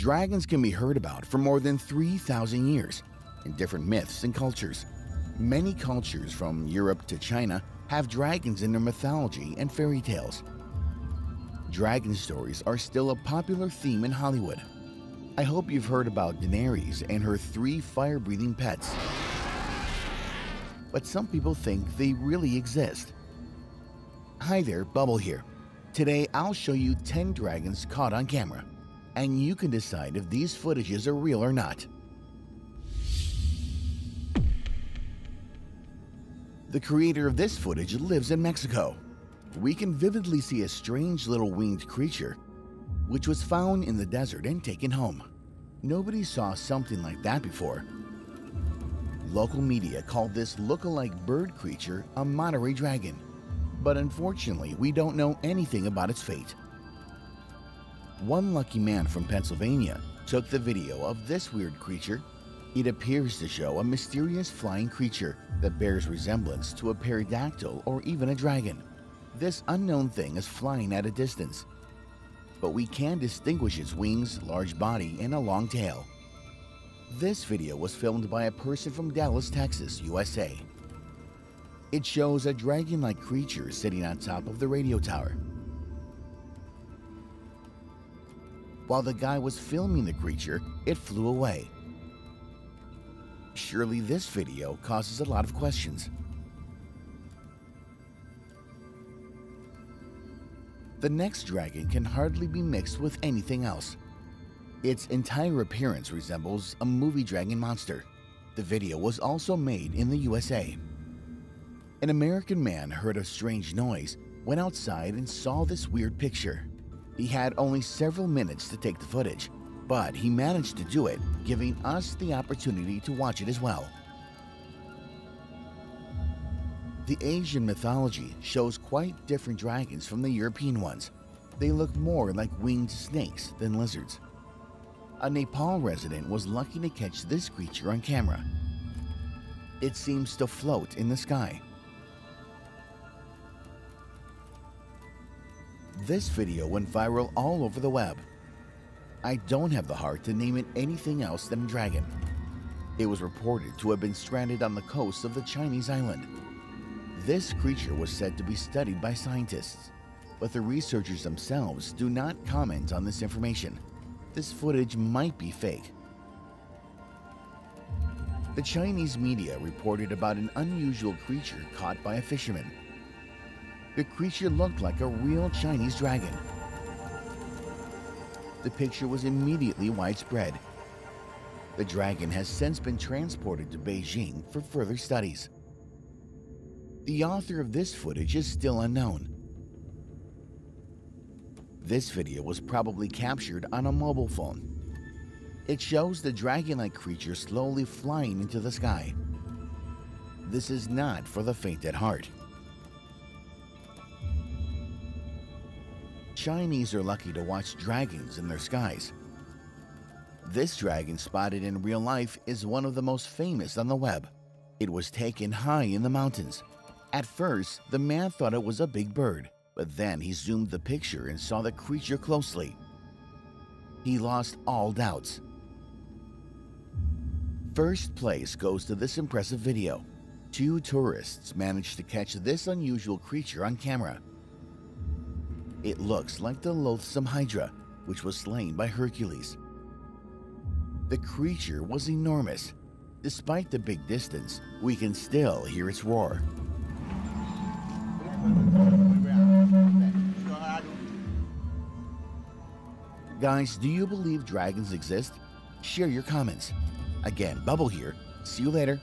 Dragons can be heard about for more than 3,000 years in different myths and cultures. Many cultures from Europe to China have dragons in their mythology and fairy tales. Dragon stories are still a popular theme in Hollywood. I hope you've heard about Daenerys and her three fire-breathing pets. But some people think they really exist. Hi there, Bubble here. Today I'll show you 10 dragons caught on camera, and you can decide if these footages are real or not. The creator of this footage lives in Mexico. We can vividly see a strange little winged creature, which was found in the desert and taken home. Nobody saw something like that before. Local media called this look-alike bird creature a Monterrey dragon, but unfortunately we don't know anything about its fate. One lucky man from Pennsylvania took the video of this weird creature. It appears to show a mysterious flying creature that bears resemblance to a pterodactyl or even a dragon. This unknown thing is flying at a distance, but we can distinguish its wings, large body, and a long tail. This video was filmed by a person from Dallas, Texas, USA. It shows a dragon-like creature sitting on top of the radio tower. While the guy was filming the creature, it flew away. Surely this video causes a lot of questions. The next dragon can hardly be mixed with anything else. Its entire appearance resembles a movie dragon monster. The video was also made in the USA. An American man heard a strange noise, went outside and saw this weird picture. He had only several minutes to take the footage, but he managed to do it, giving us the opportunity to watch it as well. The Asian mythology shows quite different dragons from the European ones. They look more like winged snakes than lizards. A Nepal resident was lucky to catch this creature on camera. It seems to float in the sky. This video went viral all over the web. I don't have the heart to name it anything else than dragon. It was reported to have been stranded on the coast of the Chinese island. This creature was said to be studied by scientists, but the researchers themselves do not comment on this information. This footage might be fake. The Chinese media reported about an unusual creature caught by a fisherman. The creature looked like a real Chinese dragon. The picture was immediately widespread. The dragon has since been transported to Beijing for further studies. The author of this footage is still unknown. This video was probably captured on a mobile phone. It shows the dragon-like creature slowly flying into the sky. This is not for the faint at heart. Chinese are lucky to watch dragons in their skies. This dragon spotted in real life is one of the most famous on the web. It was taken high in the mountains. At first, the man thought it was a big bird, but then he zoomed the picture and saw the creature closely. He lost all doubts. First place goes to this impressive video. Two tourists managed to catch this unusual creature on camera. It looks like the loathsome Hydra, which was slain by Hercules. The creature was enormous. Despite the big distance, we can still hear its roar. Guys, do you believe dragons exist? Share your comments. Again, Bubble here. See you later.